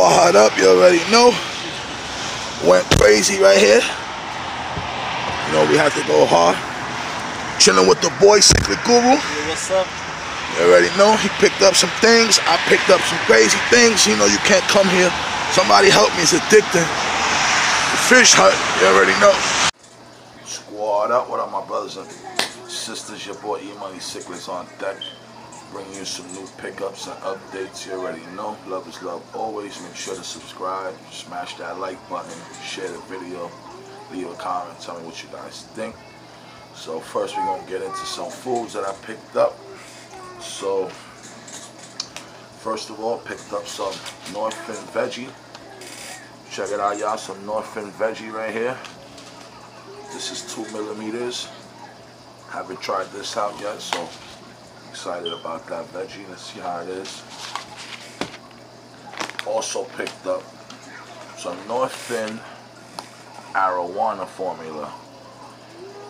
Squad up, you already know. Went crazy right here. You know, we had to go hard. Chilling with the boy, Secret Guru. what's up? You already know. He picked up some things. I picked up some crazy things. You know, you can't come here. Somebody help me. It's addicting. The fish hut. You already know. Squad up. What up, my brothers and sisters? Your boy E Money Cichlids on deck. Bringing you some new pickups and updates. You already know. Love is love always. Make sure to subscribe. Smash that like button. Share the video. Leave a comment. Tell me what you guys think. So first we're going to get into some foods that I picked up. So first of all, picked up some Northfin veggie. Check it out, y'all. Some Northfin veggie right here. This is two millimeters. Haven't tried this out yet, so excited about that veggie. Let's see how it is. Also picked up some North Northfin Arowana formula.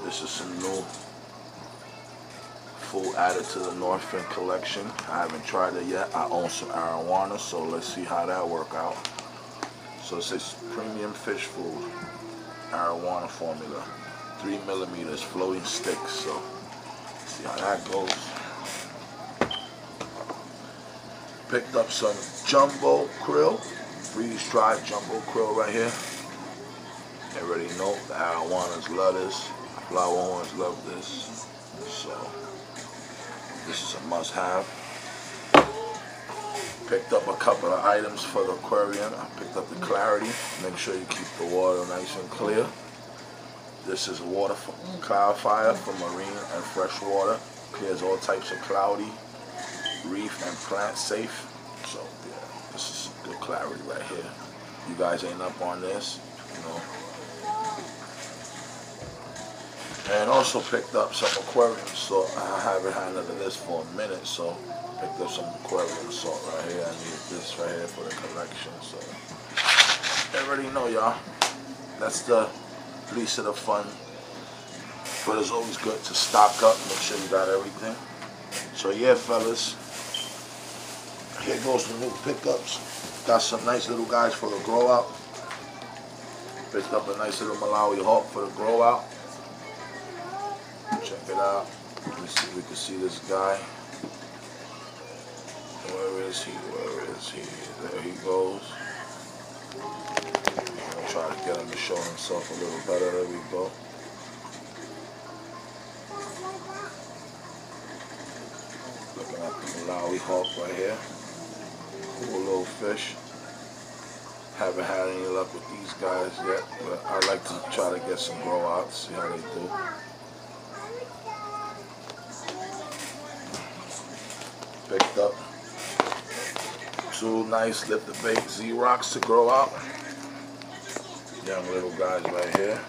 This is some new food added to the North Northfin collection. I haven't tried it yet. I own some arowana, so let's see how that work out. So it says premium fish food, arowana formula, three millimeters floating sticks. So see how that goes. Picked up some jumbo krill, freeze dried jumbo krill right here. Already know the arowanas love this, flower horns love this. So this is a must-have. Picked up a couple of items for the aquarium. I picked up the clarity. Make sure you keep the water nice and clear. This is a water clarifier for marine and fresh water. Clears all types of cloudy, reef and plant safe. So yeah, this is good clarity right here. You guys ain't up on this, you know. And also picked up some aquarium salt. I haven't had none of this for a minute, so picked up some aquarium salt right here. I need this right here for the collection. So you already know, y'all. That's the least of the fun. But it's always good to stock up, make sure you got everything. So yeah, fellas. Here goes the new pickups. Got some nice little guys for the grow out. Picked up a nice little Malawi hawk for the grow out. Check it out. Let me see if we can see this guy. Where is he? Where is he? There he goes. I'm gonna try to get him to show himself a little better. There we go. Looking at the Malawi hawk right here. Fish. Haven't had any luck with these guys yet, but I like to try to get some grow outs, see how they do. picked up two nice lifted bait Z rocks to grow out. Young little guys right here.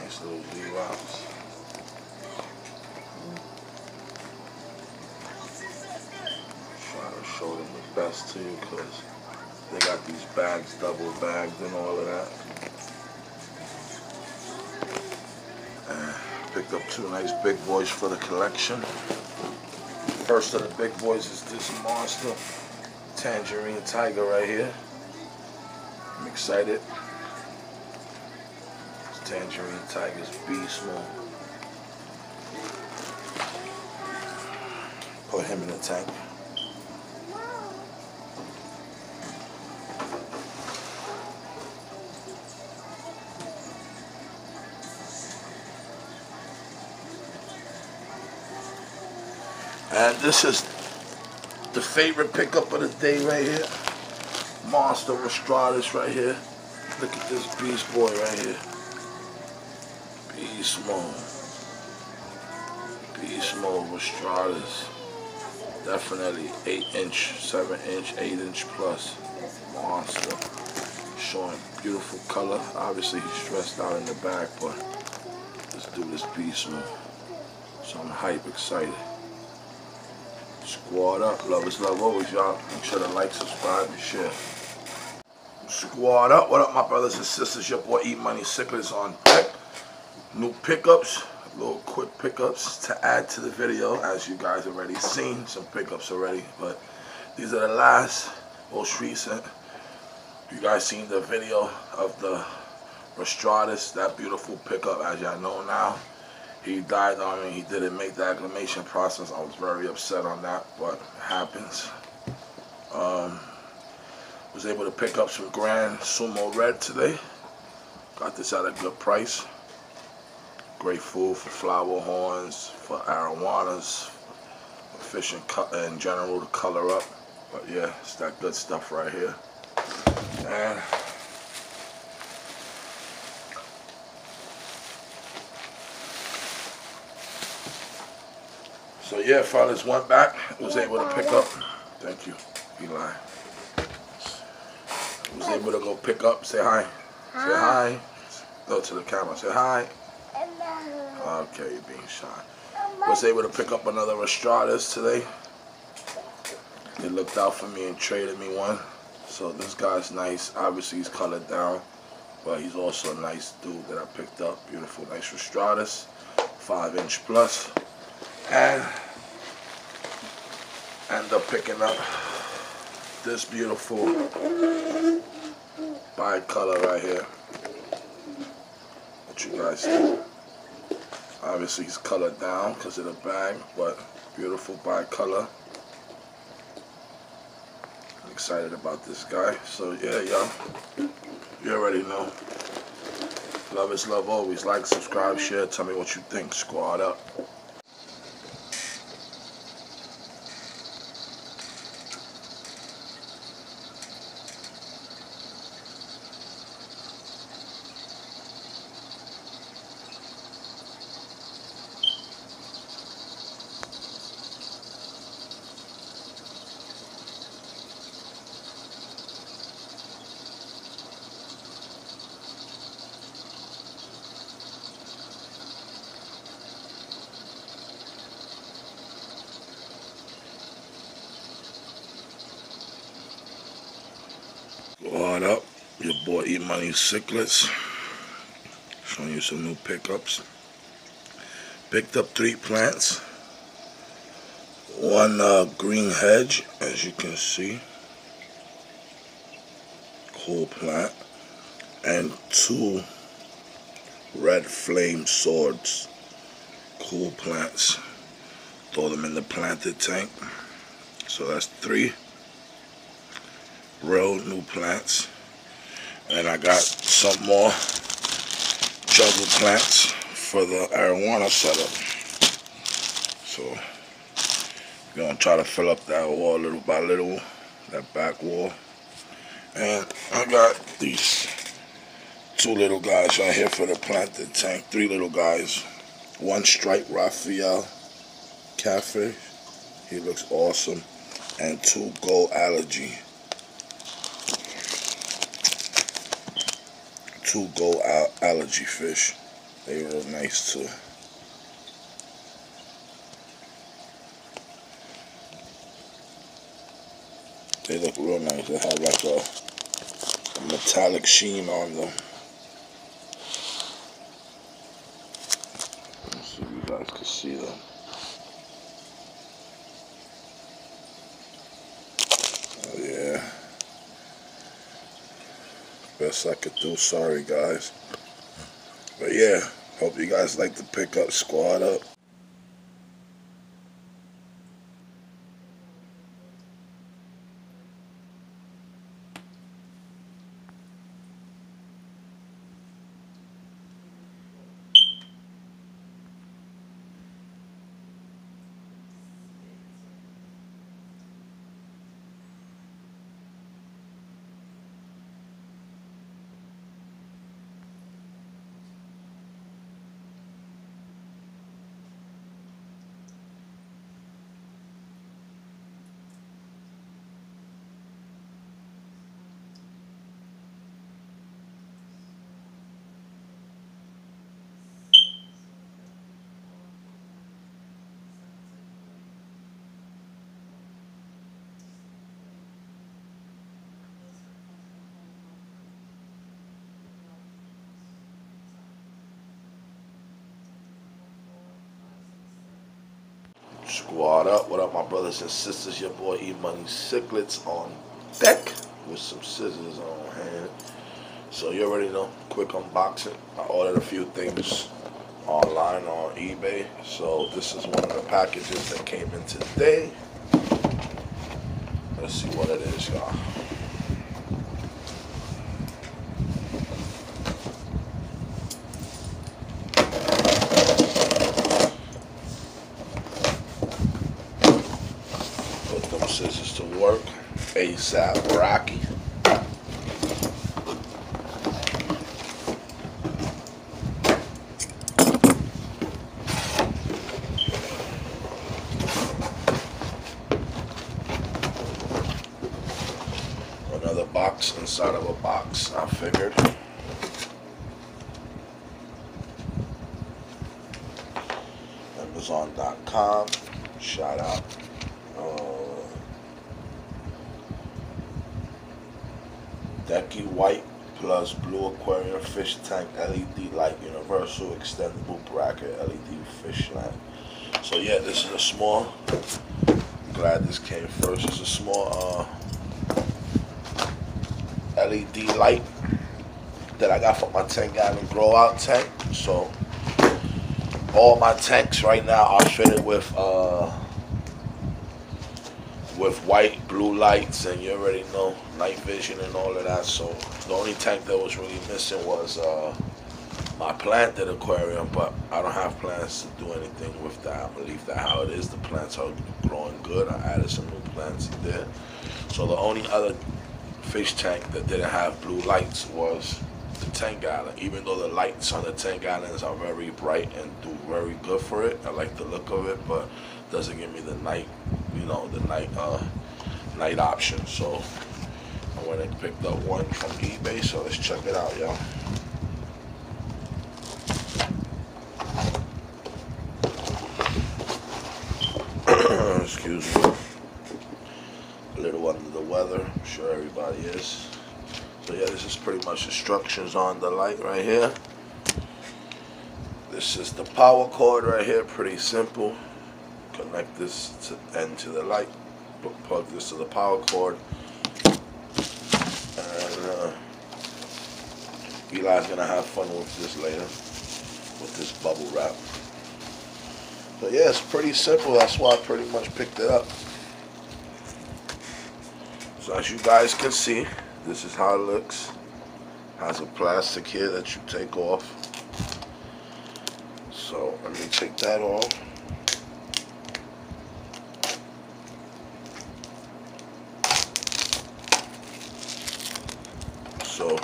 Nice little Z show them the best to you because they got these bags double bagged and all of that. Picked up two nice big boys for the collection. First of the big boys is this monster tangerine tiger right here. I'm excited. This tangerine tiger's beast mode. Put him in the tank. And this is the favorite pickup of the day right here. Monster Rostratus right here. Look at this beast boy right here. Beast mode. Beast mode Rostratus. Definitely 8 inch, 7 inch, 8 inch plus. Monster. Showing beautiful color. Obviously he's stressed out in the back, but let's do this beast mode. So I'm hype, excited. Squad up, love is love always, y'all. Make sure to like, subscribe, and share. Squad up, what up, my brothers and sisters? Your boy E Money Cichlids on deck. New pickups, little quick pickups to add to the video, as you guys already seen some pickups already. But these are the last most recent. You guys seen the video of the Rostratus, that beautiful pickup, as y'all know now. He died on me. He didn't make the acclimation process. I was very upset on that, but it happens. Um, was able to pick up some Grand Sumo Red today. Got this at a good price. Great food for flower horns, for arowanas, for fish and in general to color up. But yeah, it's that good stuff right here. And so yeah, fathers went back, was able to pick up. Thank you, Eli. Was able to go pick up, say hi. Say hi. Go to the camera, say hi. Okay, you're being shy. Was able to pick up another Rostratus today. They looked out for me and traded me one. So this guy's nice. Obviously he's colored down, but he's also a nice dude that I picked up. Beautiful, nice Rostratus, five inch plus, and end up picking up this beautiful bi-color right here. What you guys see? Obviously he's colored down because of the bag, but beautiful bi-color excited about this guy. So yeah, y'all, you already know. Love is love always. Like, subscribe, share. Tell me what you think. Squad up. What up? Your boy E Money Cichlids. Showing you some new pickups. Picked up three plants. One uh, green hedge, as you can see. Cool plant. And two red flame swords. Cool plants. Throw them in the planted tank. So that's three real new plants. And I got some more juggle plants for the arowana setup. So we're gonna try to fill up that wall little by little, that back wall. And I got these two little guys right here for the planted tank, three little guys. One striped Raphael Cafe, he looks awesome. And two gold algae two gold algae fish. They real nice too. They look real nice. They have like a, a metallic sheen on them. Let's see if you guys can see them. Best I could do. Sorry, guys. But yeah, hope you guys like the pickup squad up. Squad up. What up, my brothers and sisters? Your boy E Money Cichlids on deck with some scissors on hand. So you already know, quick unboxing. I ordered a few things online on eBay. So this is one of the packages that came in today. Let's see what it is, y'all. Put them scissors to work. ASAP Rocky. Another box inside of a box, I figured. Amazon.com. Shout out. Uh, Decky White plus Blue Aquarium Fish Tank LED Light Universal Extendable Bracket LED Fish Lamp. So yeah, this is a small. glad this came first. It's a small uh, LED light that I got for my 10 gallon grow out tank. So all my tanks right now are fitted with uh, with white, blue lights, and you already know night vision and all of that. So the only tank that was really missing was uh, my planted aquarium, but I don't have plans to do anything with that. I'm gonna leave that how it is. The plants are growing good. I added some new plants in there. So the only other fish tank that didn't have blue lights was the 10 gallon. Even though the lights on the 10 gallons are very bright and do very good for it, I like the look of it, but doesn't give me the night, you know, the night uh night option. So I went and picked up one from eBay. So let's check it out, y'all. Excuse me. A little under the weather. I'm sure everybody is. So yeah, this is pretty much instructions on the light right here. This is the power cord right here. Pretty simple. Connect this to end to the light. Plug this to the power cord. And uh, Eli's gonna have fun with this later. With this bubble wrap. But yeah, it's pretty simple. That's why I pretty much picked it up. So as you guys can see, this is how it looks. Has a plastic here that you take off. So let me take that off. So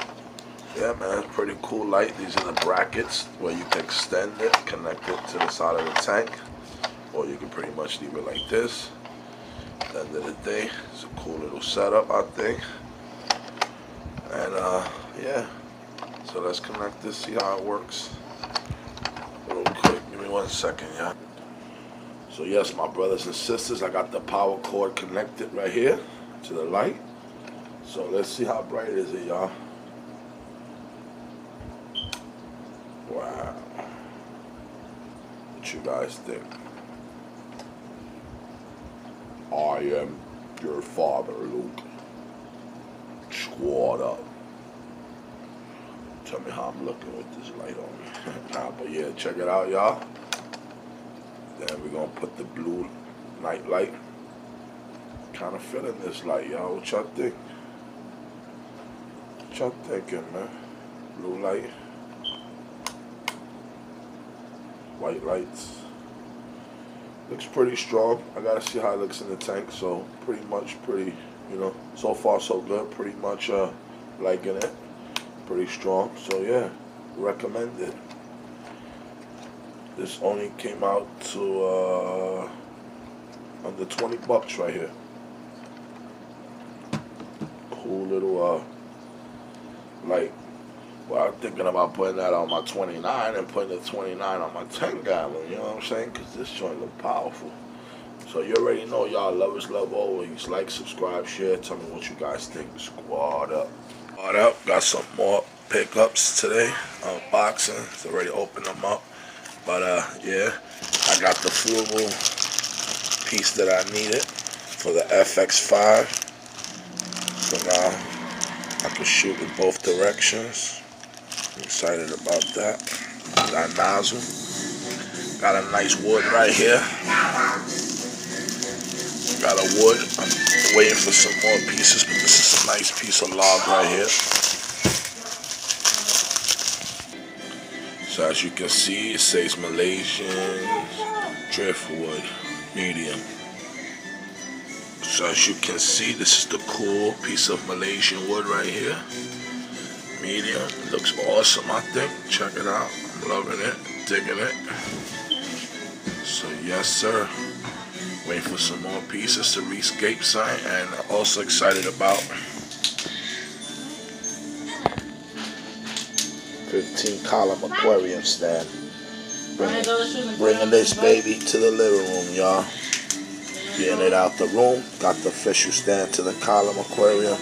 yeah man, it's pretty cool light. These are the brackets where you can extend it, connect it to the side of the tank. Or you can pretty much leave it like this. At the end of the day, it's a cool little setup I think. And uh, yeah, so let's connect this, see how it works. Real quick, give me one second, yeah. So yes, my brothers and sisters, I got the power cord connected right here to the light. So let's see how bright is it, y'all. Wow. What you guys think? I am your father, Luke. Squad up. Tell me how I'm looking with this light on nah, but yeah, check it out, y'all. Then we're gonna put the blue night light. Kind of feeling this light, y'all. What y'all think? What y'all thinking, man? Blue light. White lights. Looks pretty strong. I gotta see how it looks in the tank. So pretty much pretty, you know, so far so good. Pretty much uh, liking it. Pretty strong. So yeah, recommended. This only came out to uh, under 20 bucks right here. Cool little uh, light. Well, I'm thinking about putting that on my 29 and putting the 29 on my 10 gallon, you know what I'm saying? Because this joint look powerful. So you already know, y'all. Lovers love always. Like, subscribe, share. Tell me what you guys think. Squad up. Squad up. Got some more pickups today. Unboxing. It's already opened them up. But, uh, yeah. I got the Fubu piece that I needed for the FX5. So now I can shoot in both directions. Excited about that. That nozzle. Got a nice wood right here. Got a wood. I'm waiting for some more pieces, but this is a nice piece of log right here. So as you can see, it says Malaysian driftwood medium. So as you can see, this is the cool piece of Malaysian wood right here. Medium. It looks awesome, I think. Check it out. I'm loving it. Digging it. So yes, sir. Wait for some more pieces to reach scape site and also excited about 15 column aquarium stand. Bringing, bringing this baby to the living room, y'all. Getting it out the room. Got the official stand to the column aquarium.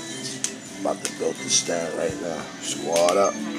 About to build the stand right now. Squad up.